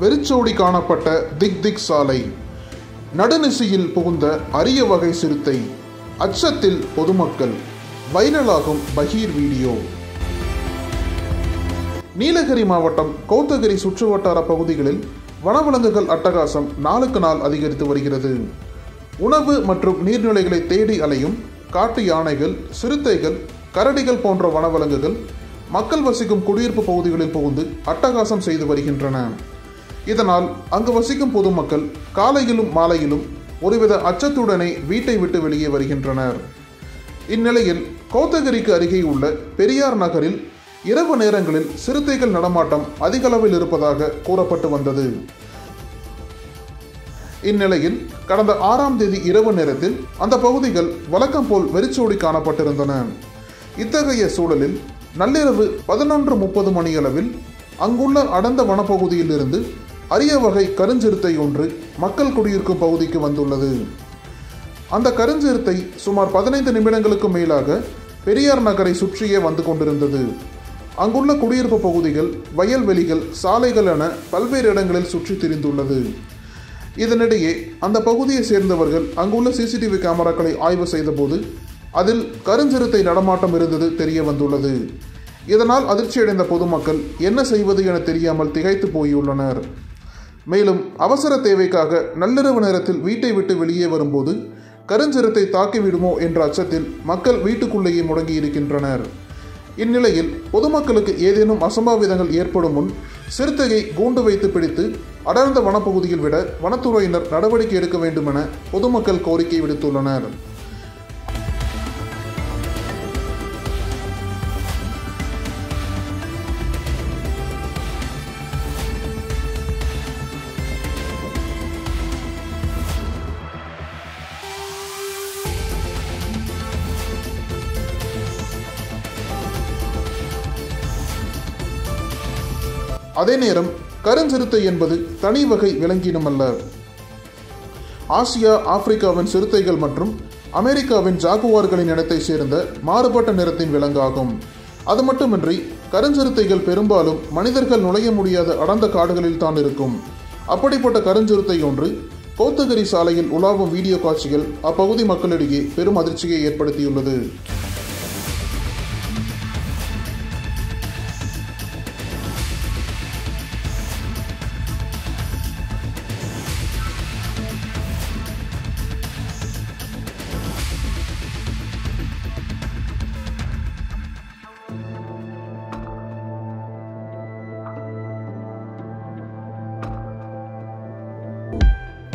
வெறிச்சோடி காணப்பட்ட திக் திக் சாலை. நடுநிசையில் புகுந்த அரிய வகை சிறுத்தை. அச்சத்தில் பொதுமக்கள். வைரலாகும் பகீர் வீடியோ. நீலகிரி மாவட்டம் கௌத்தகிரி சுற்றுவட்டார பகுதிகளில் வனவிலங்குகள் அட்டகாசம் நாளுக்கு நாள் அதிகரித்து வருகிறது. உணவு மற்றும் நீர்நிலைகளை தேடி அலையும் காட்டு யானைகள் சிறுத்தைகள் கரடிகள் போன்ற வனவிலங்குகள் மக்கள் வசிக்கும் குடியிருப்பு பகுதிகளில் புகுந்து அட்டகாசம் செய்து வருகின்றன. இதனால் அங்கு வசிக்கும் பொதுமக்கள் காலையிலும் மாலையிலும் ஒருவித அச்சத்துடனே வீட்டை விட்டு வெளியே வருகின்றனர். இந்நிலையில் கோத்தகிரிக்கு அருகே உள்ள பெரியார் நகரில் இரவு நேரங்களில் சிறுத்தைகள் நடமாட்டம் அதிக அளவில் இருப்பதாக கூறப்பட்டு வந்தது. இந்நிலையில் கடந்த ஆறாம் தேதி இரவு நேரத்தில் அந்த பகுதிகள் வழக்கம் போல் வெறிச்சோடி காணப்பட்டிருந்தன. இத்தகைய சூழலில் நள்ளிரவு பதினொன்று முப்பது மணியளவில் அங்குள்ள அடர்ந்த வனப்பகுதியில் இருந்து அரிய வகை கருஞ்சிறுத்தை ஒன்று மக்கள் குடியிருக்கும் பகுதிக்கு வந்துள்ளது. அந்த கருஞ்சிறுத்தை சுமார் பதினைந்து நிமிடங்களுக்கு மேலாக பெரியார் நகரை சுற்றியே வந்து கொண்டிருந்தது. அங்குள்ள குடியிருப்பு பகுதிகள் வயல்வெளிகள் சாலைகள் என பல்வேறு இடங்களில் சுற்றி திரிந்துள்ளது. இதனிடையே அந்த பகுதியை சேர்ந்தவர்கள் அங்குள்ள சிசிடிவி கேமராக்களை ஆய்வு செய்தபோது அதில் கருஞ்சிறுத்தை நடமாட்டம் இருந்தது தெரிய வந்துள்ளது. இதனால் அதிர்ச்சியடைந்த பொதுமக்கள் என்ன செய்வது என தெரியாமல் திகைத்து போயுள்ளனர். மேலும் அவசர தேவைக்காக நள்ளிரவு நேரத்தில் வீட்டை விட்டு வெளியே வரும்போது கருஞ்சிறுத்தை தாக்கிவிடுமோ என்ற அச்சத்தில் மக்கள் வீட்டுக்குள்ளேயே முடங்கி இருக்கின்றனர். இந்நிலையில் பொதுமக்களுக்கு ஏதேனும் அசம்பாவிதங்கள் ஏற்படும் முன் சிறுத்தையை கூண்டு வைத்து பிடித்து அடர்ந்த வனப்பகுதியில் விட வனத்துறையினர் நடவடிக்கை எடுக்க வேண்டுமென பொதுமக்கள் கோரிக்கை விடுத்துள்ளனர். அதே நேரம் கருஞ்சிறுத்தை என்பது தனி வகை விலங்கினமல்ல ஆசியா ஆப்பிரிக்காவின் சிறுத்தைகள் மற்றும் அமெரிக்காவின் ஜாகுவார்களின் இனத்தை சேர்ந்த மாறுபட்ட நிறத்தின் விலங்காகும். அது மட்டுமின்றி கருஞ்சிறுத்தைகள் பெரும்பாலும் மனிதர்கள் நுழைய முடியாத அடர்ந்த காடுகளில் தான் இருக்கும். அப்படிப்பட்ட கருஞ்சிறுத்தை ஒன்று கோத்தகிரி சாலையில் உலாவும் வீடியோ காட்சிகள் அப்பகுதி மக்களிடையே பெரும் அதிர்ச்சியை ஏற்படுத்தியுள்ளது.